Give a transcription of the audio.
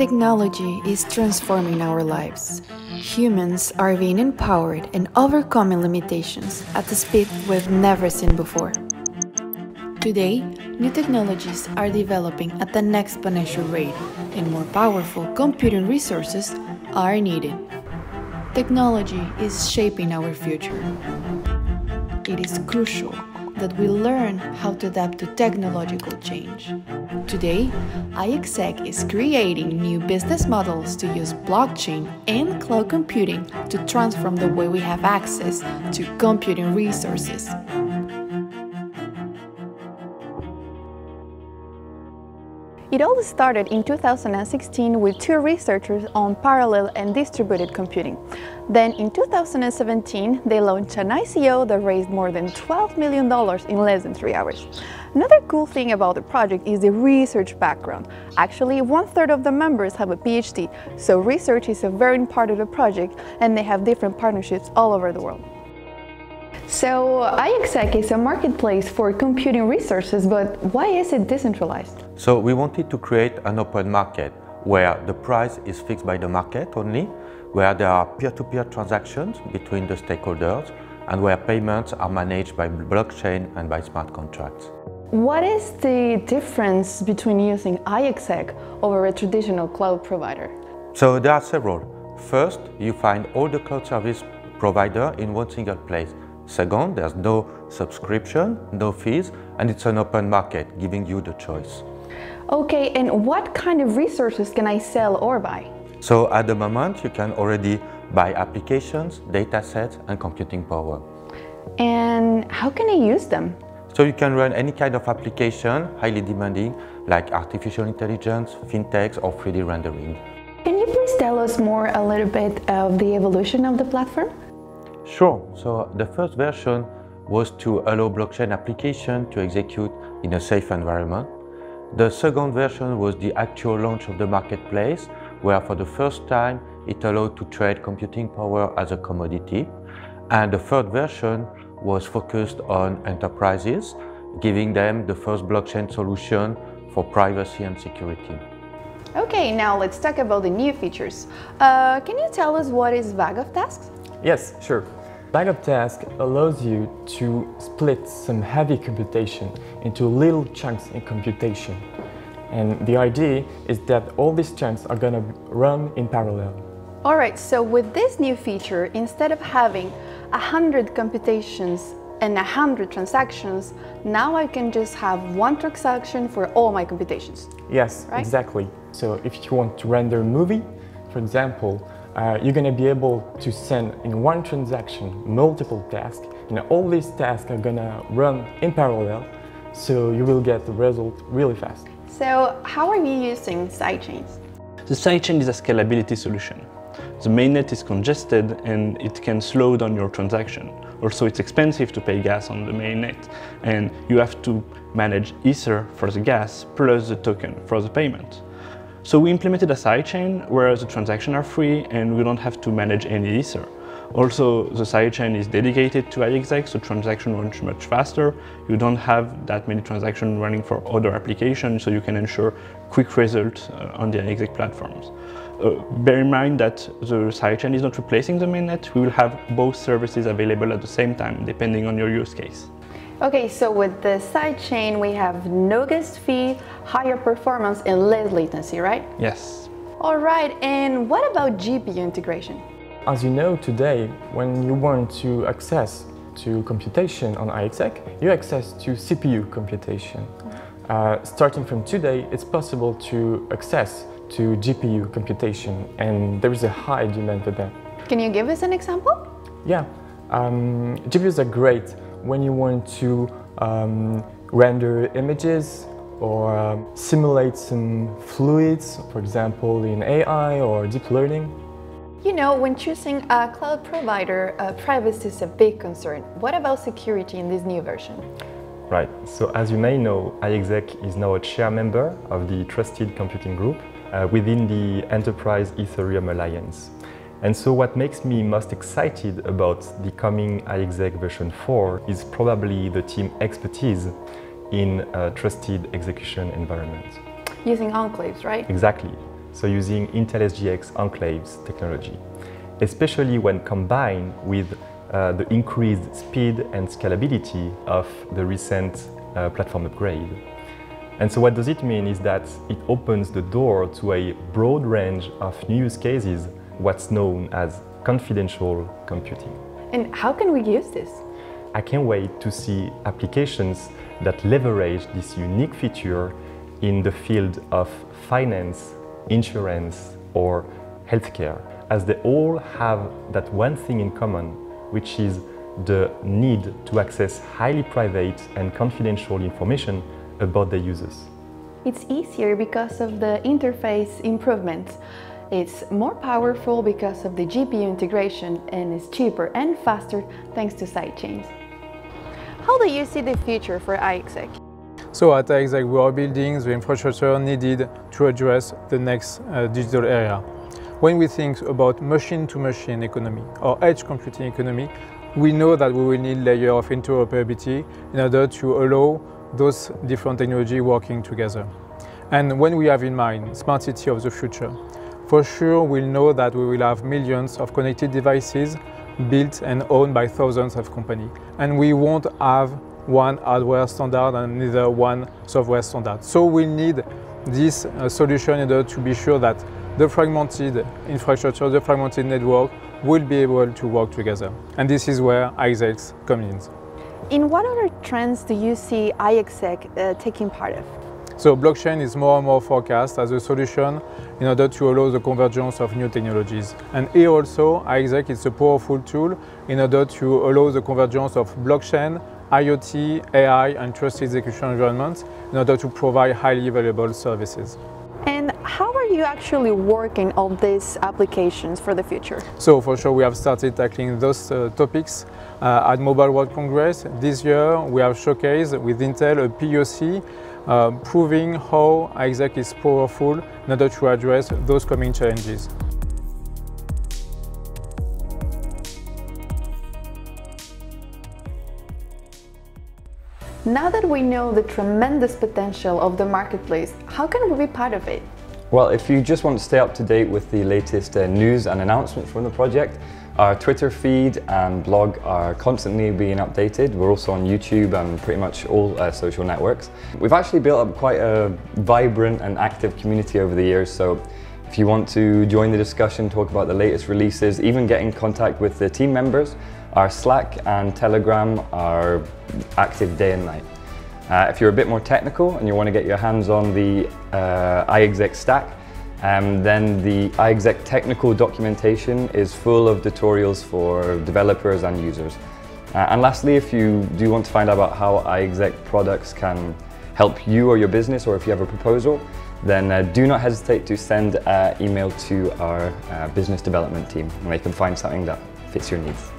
Technology is transforming our lives. Humans are being empowered and overcoming limitations at a speed we've never seen before. Today, new technologies are developing at an exponential rate, and more powerful computing resources are needed. Technology is shaping our future. It is crucial that we learn how to adapt to technological change. Today, iExec is creating new business models to use blockchain and cloud computing to transform the way we have access to computing resources. It all started in 2016 with two researchers on parallel and distributed computing. Then in 2017, they launched an ICO that raised more than $12 million in less than three hours. Another cool thing about the project is the research background. Actually, one third of the members have a PhD, so research is a very important part of the project and they have different partnerships all over the world. So iExec is a marketplace for computing resources, but why is it decentralized? So we wanted to create an open market where the price is fixed by the market only, where there are peer-to-peer -peer transactions between the stakeholders, and where payments are managed by blockchain and by smart contracts. What is the difference between using iExec over a traditional cloud provider? So there are several. First, you find all the cloud service provider in one single place. Second, there's no subscription, no fees, and it's an open market, giving you the choice. Okay, and what kind of resources can I sell or buy? So at the moment, you can already buy applications, data sets, and computing power. And how can I use them? So you can run any kind of application, highly demanding, like artificial intelligence, fintechs, or 3D rendering. Can you please tell us more a little bit of the evolution of the platform? Sure. So the first version was to allow blockchain application to execute in a safe environment. The second version was the actual launch of the marketplace, where for the first time it allowed to trade computing power as a commodity. And the third version was focused on enterprises, giving them the first blockchain solution for privacy and security. Okay, now let's talk about the new features. Uh, can you tell us what is bag of tasks? Yes, sure. Of Task allows you to split some heavy computation into little chunks in computation. And the idea is that all these chunks are going to run in parallel. Alright, so with this new feature, instead of having 100 computations and 100 transactions, now I can just have one transaction for all my computations. Yes, right? exactly. So if you want to render a movie, for example, uh, you're going to be able to send in one transaction multiple tasks and all these tasks are going to run in parallel so you will get the result really fast. So how are you using sidechains? The sidechain is a scalability solution. The mainnet is congested and it can slow down your transaction. Also, it's expensive to pay gas on the mainnet and you have to manage Ether for the gas plus the token for the payment. So we implemented a sidechain where the transactions are free and we don't have to manage any Ether. Also, the sidechain is dedicated to iExec, so transactions run much faster. You don't have that many transactions running for other applications, so you can ensure quick results uh, on the iExec platforms. Uh, bear in mind that the sidechain is not replacing the mainnet. We will have both services available at the same time, depending on your use case. Okay, so with the sidechain, we have no gas fee, higher performance, and less latency, right? Yes. All right, and what about GPU integration? As you know today, when you want to access to computation on iExec, you access to CPU computation. Uh, starting from today, it's possible to access to GPU computation, and there is a high demand for that. Can you give us an example? Yeah, um, GPUs are great when you want to um, render images or um, simulate some fluids, for example, in AI or deep learning. You know, when choosing a cloud provider, uh, privacy is a big concern. What about security in this new version? Right, so as you may know, iExec is now a chair member of the Trusted Computing Group uh, within the Enterprise Ethereum Alliance. And so what makes me most excited about the coming iExec version 4 is probably the team expertise in a trusted execution environment. using enclaves, right? Exactly. So using Intel SGX enclaves technology, especially when combined with uh, the increased speed and scalability of the recent uh, platform upgrade. And so what does it mean is that it opens the door to a broad range of new use cases, what's known as confidential computing. And how can we use this? I can't wait to see applications that leverage this unique feature in the field of finance, insurance, or healthcare, as they all have that one thing in common, which is the need to access highly private and confidential information about their users. It's easier because of the interface improvements. It's more powerful because of the GPU integration and it's cheaper and faster thanks to sidechains. How do you see the future for iExec? So at iExec we are building the infrastructure needed to address the next uh, digital era. When we think about machine-to-machine -machine economy or edge computing economy, we know that we will need layer of interoperability in order to allow those different technology working together. And when we have in mind smart city of the future, for sure we'll know that we will have millions of connected devices built and owned by thousands of companies. And we won't have one hardware standard and neither one software standard. So we need this uh, solution in order to be sure that the fragmented infrastructure, the fragmented network will be able to work together. And this is where iExec comes in. In what other trends do you see iExec uh, taking part of? So blockchain is more and more forecast as a solution in order to allow the convergence of new technologies. And here also, iExec is a powerful tool in order to allow the convergence of blockchain, IoT, AI and trusted execution environments in order to provide highly valuable services. And how are you actually working on these applications for the future? So for sure we have started tackling those uh, topics uh, at Mobile World Congress. This year we have showcased with Intel a POC uh, proving how iExec is powerful in order to address those coming challenges. Now that we know the tremendous potential of the marketplace, how can we be part of it? Well, if you just want to stay up to date with the latest uh, news and announcements from the project, our Twitter feed and blog are constantly being updated. We're also on YouTube and pretty much all uh, social networks. We've actually built up quite a vibrant and active community over the years, so if you want to join the discussion, talk about the latest releases, even get in contact with the team members, our Slack and Telegram are active day and night. Uh, if you're a bit more technical and you want to get your hands on the uh, iExec stack, um, then the iExec technical documentation is full of tutorials for developers and users. Uh, and lastly, if you do want to find out about how iExec products can help you or your business, or if you have a proposal, then uh, do not hesitate to send an email to our uh, business development team and they can find something that fits your needs.